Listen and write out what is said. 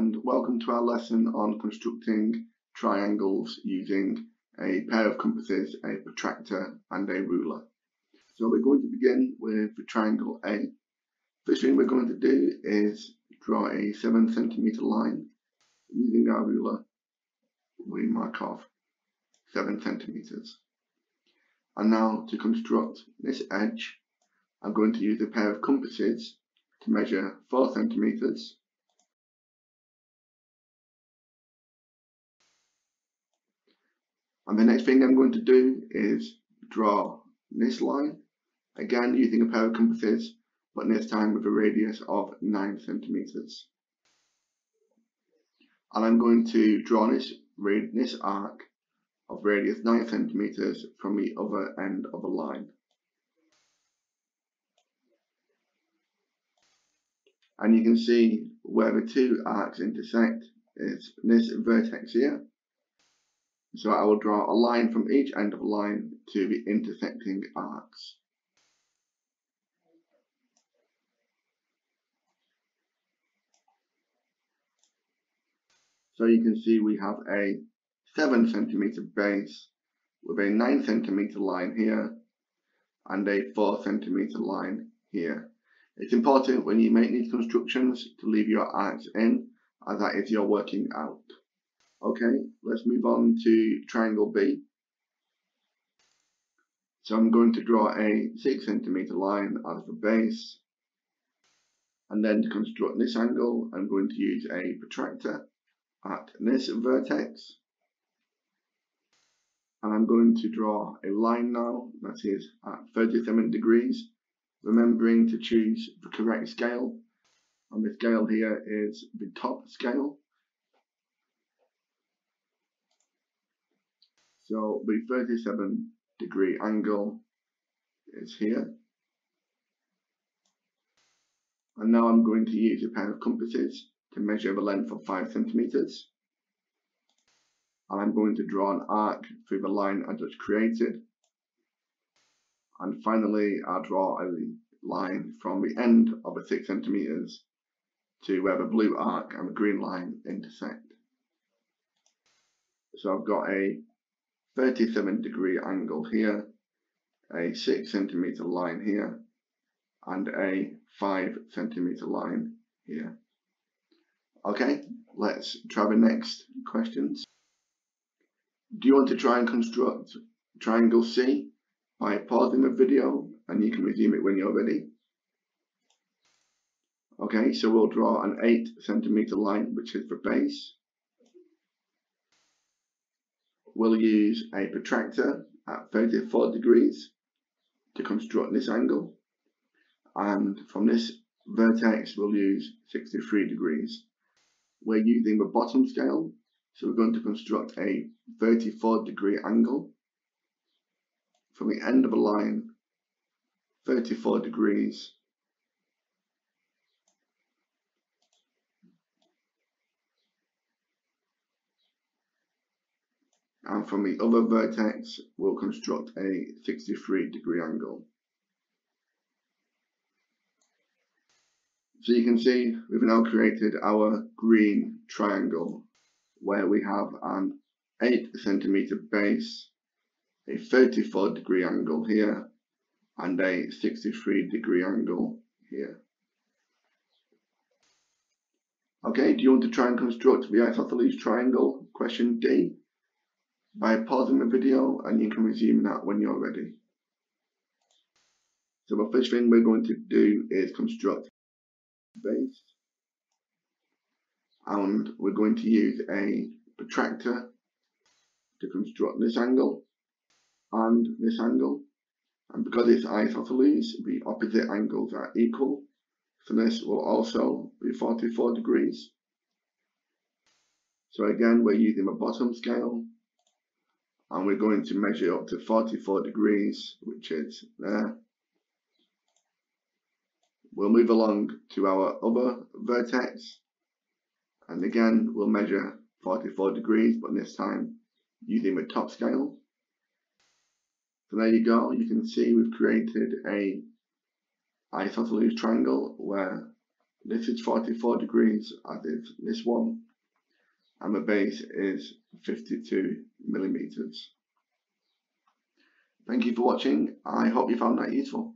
and welcome to our lesson on constructing triangles using a pair of compasses, a protractor and a ruler. So we're going to begin with the triangle A. First thing we're going to do is draw a 7 centimeter line using our ruler. We mark off 7 centimeters. And now to construct this edge, I'm going to use a pair of compasses to measure 4 centimeters And the next thing I'm going to do is draw this line, again using a pair of compasses, but this time with a radius of 9 centimeters. And I'm going to draw this, this arc of radius 9 centimeters from the other end of the line. And you can see where the two arcs intersect is this vertex here so I will draw a line from each end of the line to the intersecting arcs. So you can see we have a 7 centimeter base with a 9 centimeter line here and a 4 centimeter line here. It's important when you make these constructions to leave your arcs in as that is your working out. Okay, let's move on to triangle B. So I'm going to draw a 6 centimeter line as the base. And then to construct this angle, I'm going to use a protractor at this vertex. And I'm going to draw a line now that is at 37 degrees, remembering to choose the correct scale. And the scale here is the top scale. So the 37 degree angle is here. And now I'm going to use a pair of compasses to measure the length of 5 centimeters. And I'm going to draw an arc through the line I just created. And finally, I'll draw a line from the end of the 6 centimeters to where the blue arc and the green line intersect. So I've got a 37 degree angle here, a 6 centimeter line here, and a 5 centimeter line here. Okay, let's try the next questions. Do you want to try and construct triangle C by pausing the video and you can resume it when you're ready? Okay, so we'll draw an 8 centimeter line which is the base we'll use a protractor at 34 degrees to construct this angle. And from this vertex we'll use 63 degrees. We're using the bottom scale so we're going to construct a 34 degree angle. From the end of a line 34 degrees and from the other vertex we'll construct a 63 degree angle. So you can see we've now created our green triangle where we have an 8 centimeter base, a 34 degree angle here and a 63 degree angle here. Okay, do you want to try and construct the isosceles triangle? Question D by pausing the video and you can resume that when you're ready. So the first thing we're going to do is construct base and we're going to use a protractor to construct this angle and this angle. And because it's isosceles the opposite angles are equal. So this will also be 44 degrees. So again we're using a bottom scale and we're going to measure up to 44 degrees which is there. We'll move along to our other vertex. And again we'll measure 44 degrees but this time using the top scale. So there you go. You can see we've created a isosceles triangle where This is 44 degrees as is this one and the base is 52 millimeters. Thank you for watching. I hope you found that useful.